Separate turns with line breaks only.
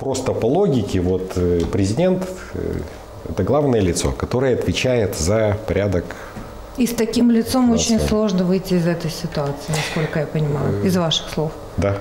Просто по логике, вот э, президент э, это главное лицо, которое отвечает за порядок.
И с таким лицом очень сложно выйти из этой ситуации, насколько я понимаю, э, из ваших слов.
Да.